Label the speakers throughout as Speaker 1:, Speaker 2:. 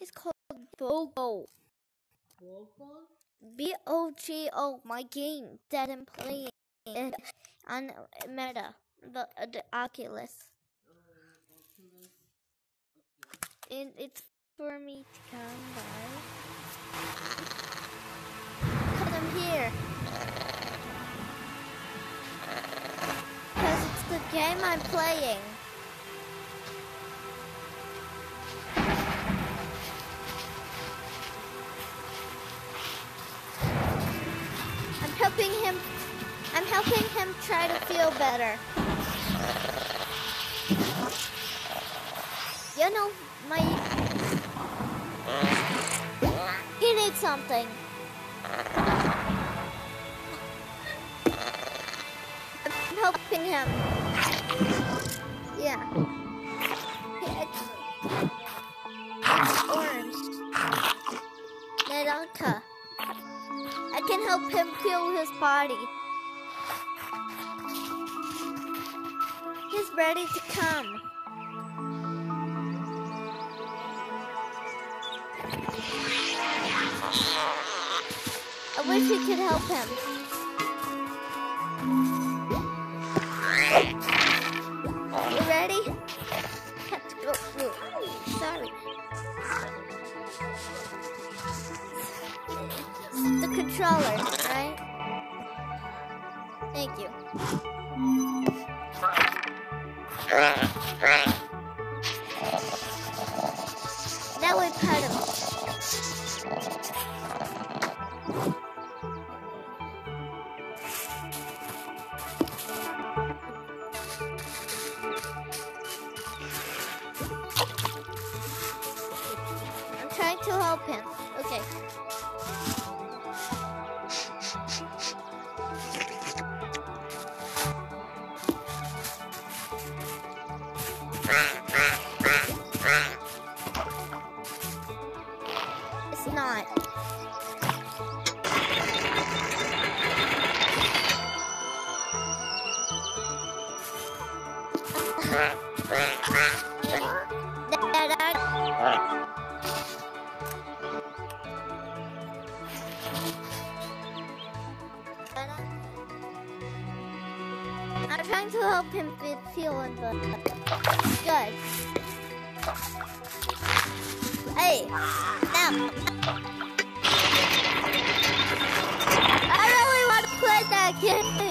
Speaker 1: It's called Bogo.
Speaker 2: Vocal?
Speaker 1: B O G O, my game that I'm playing on Meta, the, uh, the Oculus. And it's for me to come by. Cause I'm here. Cause it's the game I'm playing. Helping him. I'm helping him try to feel better. You know, my. He needs something. I'm helping him. Yeah. Help him feel his body. He's ready to come. I wish we could help him. You ready? Controller, right? Thank you. That way part of I'm trying to help him. Okay. Not. I'm trying to help him fe- feel in the good. Hey, now. I really want to play that game.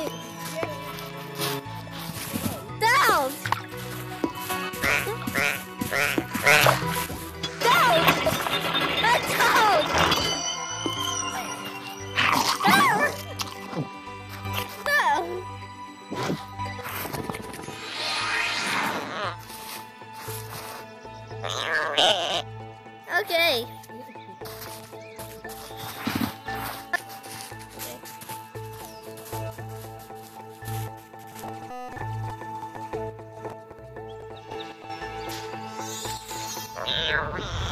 Speaker 1: Robert.